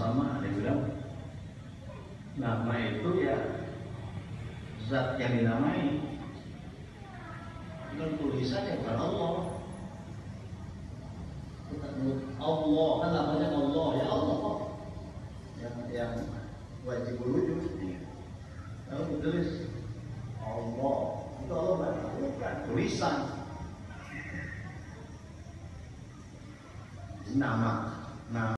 sama ada yang bilang. Nama itu ya zat yang dinamai. Dan tulisannya bukan Allah. Kita Allah kan namanya Allah ya Allah yang yang wajib wujud kalau iya. ditulis Allah. Itu Allah bukan tulisan. Nama nama.